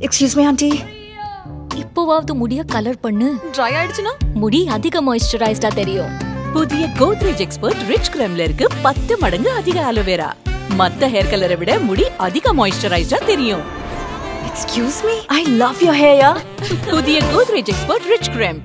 Excuse me aunty இப்போவாவது முடிய colour பண்ணு. ட்ரை ஆயிடுச்சுன்னா? முடி அதிக மாய்ஸ்சரைஸ்டா தெரியும். புதிய கோத்ரேஜ் எக்ஸ்பர்ட் ரிச் கிரம்ல இருக்கு பத்து மடங்கு அதிக அலோவேரா மத்த ஹேர் கலரை விட முடி அதிக மாய்ஸ்சரைஸ்டா தெரியும். Excuse me I love your hair புதிய கோத்ரேஜ் எக்ஸ்பர்ட் ரிச் கிரம்